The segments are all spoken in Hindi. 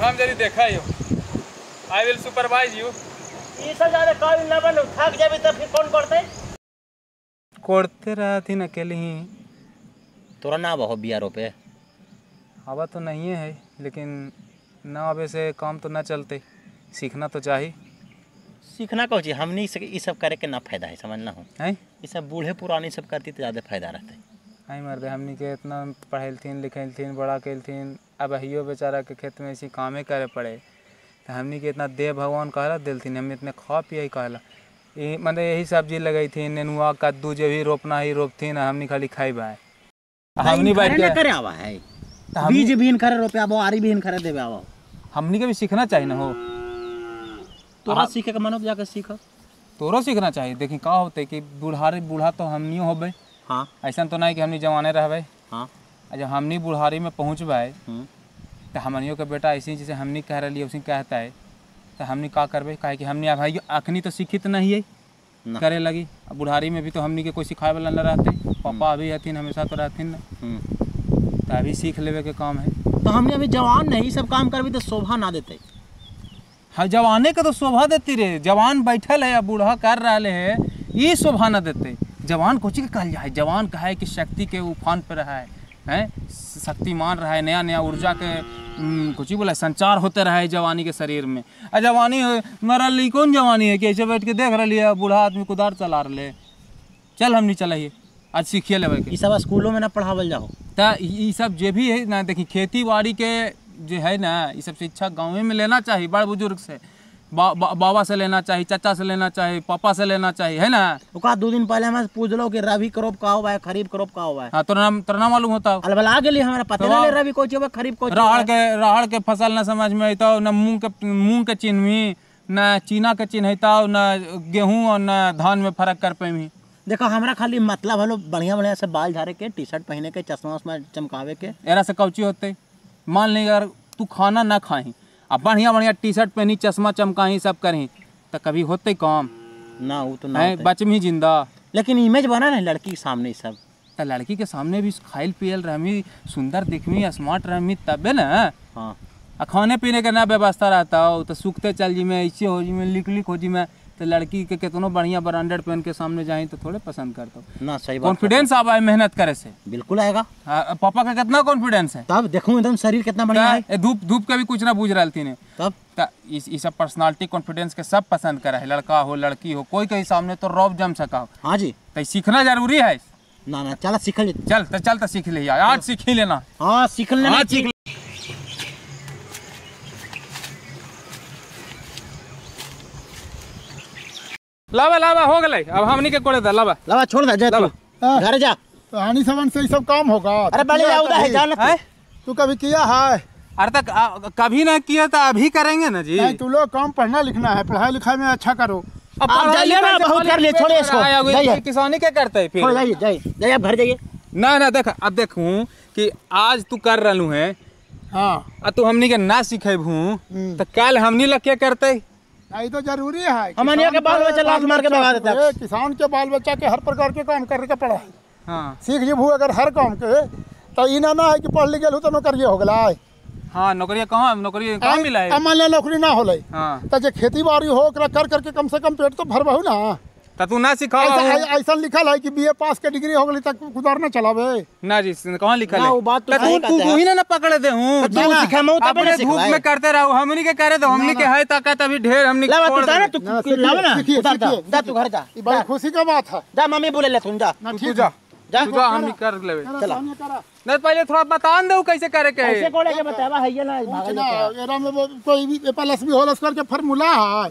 हम जरी देखा ही आई विल सुपरवाइज यू ई सब न बन थक जाबे तो फिर कौन करते? रहती अकेले ही। तोरा ना बहो बियारो पे हवा तो नहीं है लेकिन ना आवे से काम तो ना चलते। सीखना तो चाहिए सीखना कहो छी हमनी से ई सब करे के ना फ़ायदा है समझना हो? हैं? ई सब बूढ़े पुरानी सब करती तो ज़्यादा फ़ायदा रहते। है मर्दे हमनी के इतना पढ़ेलथिन लिखेलथिन बड़ा कैलथिन। अब अहियो बेचारा के खेत में ऐसी कामे करे पड़े। तो हमनी के इतना देह भगवान कहला दिलथिन हम इतने खा ही कहला। यही मतलब यही सब्ज़ी लगई थी नेनुआ कद्दू जो भी रोपना ही रोपथिन हमनी खाली खाई बा। हमनी बैठ के करे आवा है। हमनी- बीज बीन करे रोपे आबो आरी बीन करे देबे आबो हमनी के भी सीखना चाहिए ना हो। तोरा सीखे के मनो जाके सीख। तोरो सीखना चाहिए देखी का होते कि बूढ़ारी बूढ़ा तो हमनियो होबे। हाँ। ऐसा तो नहीं कि हमनी जवाने रहबे। हाँ। जब हमनी बुढ़ारी में पहुँचबे हम्म। तो हमनियों के बेटा ऐसी जैसे हमनी कह रही उसी कहता है तो हमनी का करबे? काहे कि हमनी भाई अखनी तो शिक्षित नहीं है। करे लगी। अब बुढ़ारी में भी तो हमनी के कोई सिखाए वाला न रहते। पापा अभी हथिन हमेशा तो रहथिन न। हम्म। तो अभी सीख लेवे के काम है। तो हमने अभी जवान नहीं सब काम करबी तो शोभा ना देते। हाँ जवाने के तो शोभा देती रे। जवान बैठल है बूढ़ा कर रहा है ये शोभा न देते। जवान कोची के कहल जाए जवान कहे कि शक्ति के उफान पर रहा है। हैं? शक्तिमान रहा है नया नया ऊर्जा के कुछ ही बोला संचार होते रहा है जवानी के शरीर में। आ जवानी मरल ली कौन जवानी है कि ऐसे बैठ के देख रही है बूढ़ा आदमी कुदार चला रहे चल हम नहीं चलाइए। आज सीखिए लेवे सब स्कूलों में ना पढ़ावल जाओ। तो ये सब जे भी है ना देखी खेती बाड़ी के जो है ना ये सब शिक्षा गाँव में लेना चाहिए बड़ बुज़ुर्ग से। बाबा से लेना चाहिए चाचा से लेना चाहिए पापा से लेना चाहिए है ना? ओका दो दिन पहले हमें पूछ लो कि रबी क्रॉप का हुआ है खरीफ क्रॉप का हुआ है? हाँ नाम तोरा नाम मालूम होता? अलबला गेली हमारा पता तो नहीं रबी कोची हुआ खरीफ कोची राहड़ के राहड़ के फ़सल न समझ में अतो न मूंग के मूंग के चिन्हवी न चीना के चिन्हता न गेहूँ और न धान में फ़र्क कर पैमी। देखो हमारा खाली मतलब हलो बढ़िया बढ़िया से बाल झाड़े के टी शर्ट पहने के चश्मा उश्मा चमकावे के। एरा से कौची होते? मान ली अगर तू खाना ना खाही आ बढ़िया बढ़िया टी शर्ट पहनी चश्मा चमकाही सब करी। तो कभी होते काम? ना वो तो ना है। बचमी ज़िंदा। लेकिन इमेज बना ना लड़की के सामने सब। तो लड़की के सामने भी खाइल पियल रहमी सुंदर दिखमी स्मार्ट रहमी तबे ना? हाँ। खाने पीने का ना व्यवस्था रहता हो तो सूखते चल जी में ऐसे हो जी में लिक लिक हो जी में। तो लड़की के कितनो बढ़िया ब्रांडेड पहन के सामने जाए तो थोड़े पसंद करता हूँ। ना सही कॉन्फिडेंस आवा है। मेहनत करे से। बिल्कुल आएगा। हाँ, पापा का कितना कॉन्फिडेंस है? तब देखूँ एकदम शरीर कितना बढ़िया है। धूप धूप के भी कुछ ना बूझ रही थी तब? इस सब पर्सनालिटी कॉन्फिडेंस के सब पसंद करे है। लड़का हो लड़की हो कोई के सामने तो रौब जम सका हो। हाँ जी। तो सीखना ज़रूरी है। ना ना चला सीखल जेतै। चल तो चल तो सीख लिया आज सीख ही लेना। हाँ सीख लेना सीख लावा लावा हो गए अब हमनी के कोड़े दा लावा। लवा छोड़ दे जा तू। घर जा। तो हानि सामान से ये सब काम होगा। अरे बड़े उदा है जान। हैं? तू कभी किया है? अरे तक कभी ना किया तो अभी करेंगे ना जी। नहीं तू लोग काम पढ़ना लिखना है पढ़ाई लिखाई में अच्छा करो। अब जाइए ना बहुत कर लिए छोड़िए इसको। जाइए। किसानी क्या करते हैं फिर? जाइए जाइए जाइए अब घर जाइए। ना ना देख अब देखूँ कि आज तू कर रहलू है। हाँ। आ तू हमनी के ना सिखेबू। हम्म। तो कल हमनी लग के करते? नहीं तो ज़रूरी है हमनिया के बाल बच्चा लात मार के भगा देता है। किसान के बाल बच्चा के हर प्रकार के काम करे के पड़ा है। हाँ। सीख जेबू अगर हर काम के तो इना ना है कि पढ़ लिख तो नौकरिए हो गला हाँ। नौकरिया कहाँ नौकरी कहाँ मिला है? मान लिया नौकरी ना होल। हाँ। तो जे खेती बाड़ी हो कर करके कम से कम पेट तो भरबहू ना। तो तू ना सिखाओ ऐसा ऐसा लिखल है कि बीए पास के डिग्री हो गई तक कुदार ना चलावे। ना जी कहाँ लिखल ना, है वो बात तो तो तू तू हैं। वही ना ना पकड़े दे हूँ। तू सिखामऊ तबे ना अपने धूप में करते रहो हमनी के करे दो हमनी के है ताकत अभी ढेर हमनी लावा तू ना तू ना, लावा ना जा। जा तू घर जा। ये बड़ी खुशी का बात है। जा मम्मी बोले ले तू जा। तू तू जा। जा तू जा हमनी कर लेवे। चला। नहीं पहले थोड़ा बता दो कैसे करे के है? कोड़े के बतावा है ये ना कुछ ना एरा में कोई भी प्लस भी होल करके फार्मूला है।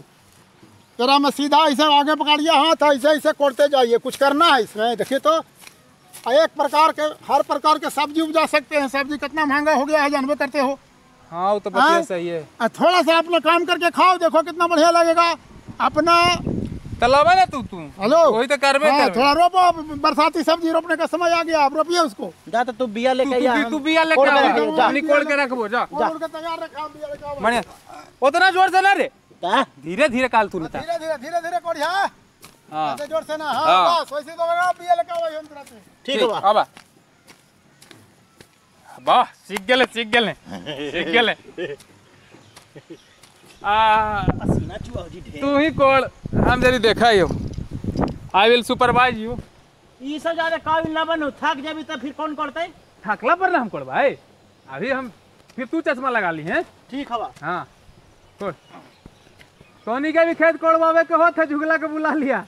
एरा में सीधा ऐसे आगे पकड़िए हाथ ऐसे ऐसे कोड़ते जाइए। कुछ करना है इसमें। देखिए तो एक प्रकार के हर प्रकार के सब्ज़ी उपजा सकते हैं। सब्ज़ी कितना महँगा हो गया है जानबे करते हो? हाँ वो तो हाँ? सही है। थोड़ा सा अपना काम करके खाओ देखो कितना बढ़िया लगेगा। अपना तलावा ना तू तू? हेलो? वही तो करबे हाँ, थोड़ा रोपो बरसाती सब्ज़ी रोपने का समय आ गया आप रोपिए उसको। जा तो तू बिया लेके आ। तू बिया लेके के जा। हमनी कोड़ के रखबो जा। और उनका तैयार रखा बिया लेके आओ। बढ़िया। उतना ज़ोर से ना रे। धीरे धीरे काल तू लेता। धीरे धीरे धीरे धीरे कोड़िया हाँ। ऐसे ज़ोर से ना। हाँ, हाँ। बस वैसे तो आओ हम तुरंत। ठीक है बा। वाह सीख गेले सीख गेले सीख गेले आ चुआ जी ढेर। तू ही कोड़ हम जरी देखा यो आई विल सुपरवाइज यू। ई सब ज़्यादा काबिल ना बनो थक जाबी तो फिर कौन करते? थकला पर ना हम कोड़ भाई। अभी हम फिर तू चश्मा लगा ली हैं? ठीक हवा। हाँ कोड़ सोनी के भी खेत कोड़वावे के होत झुगला के बुला लिया।